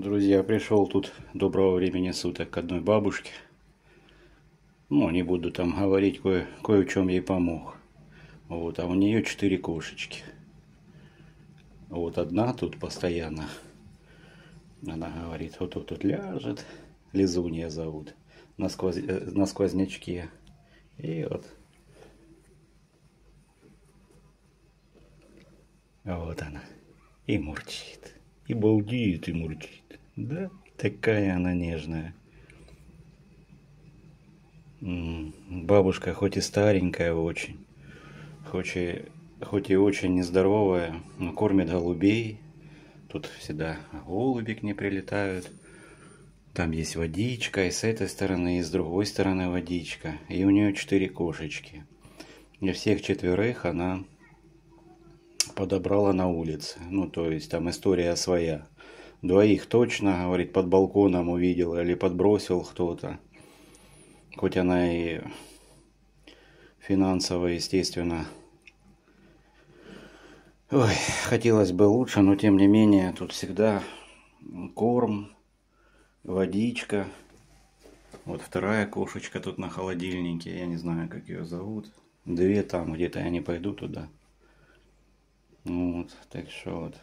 Друзья, пришел тут доброго времени суток к одной бабушке. Ну, не буду там говорить, кое, кое в чем ей помог. Вот, а у нее четыре кошечки. Вот одна тут постоянно. Она говорит, вот тут, тут ляжет. Лизунья зовут. На, сквоз... э, на сквознячке. И вот. Вот она. И мурчит. И балдеет, и мурчит. Да, такая она нежная. Бабушка хоть и старенькая очень, хоть и, хоть и очень нездоровая, но кормит голубей. Тут всегда голуби к ней прилетают. Там есть водичка, и с этой стороны, и с другой стороны водичка. И у нее четыре кошечки. И всех четверых она подобрала на улице. Ну, то есть там история своя. Двоих точно, говорит, под балконом увидела или подбросил кто-то. Хоть она и финансово, естественно, Ой, хотелось бы лучше, но тем не менее, тут всегда корм, водичка. Вот вторая кошечка тут на холодильнике, я не знаю, как ее зовут. Две там где-то, я не пойду туда. Вот, так что вот.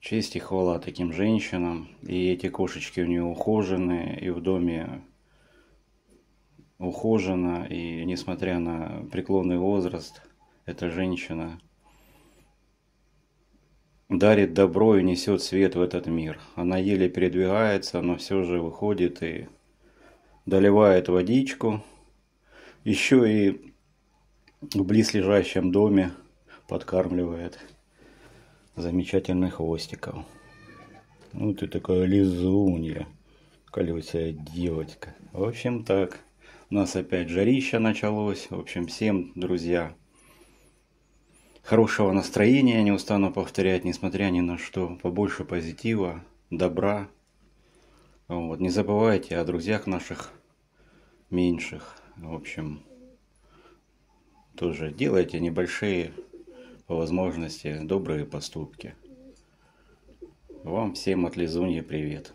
Честь и хвала таким женщинам. И эти кошечки у нее ухоженные, и в доме ухожено. И несмотря на преклонный возраст, эта женщина дарит добро и несет свет в этот мир. Она еле передвигается, но все же выходит и доливает водичку. Еще и в близлежащем доме подкармливает замечательных хвостиков. Ну ты такая лизунья, колесая девочка. В общем так, у нас опять жарища началось. В общем, всем, друзья, хорошего настроения, не устану повторять, несмотря ни на что. Побольше позитива, добра. Вот. Не забывайте о друзьях наших меньших. В общем, тоже делайте небольшие, по возможности, добрые поступки. Вам всем от Лизуньи привет.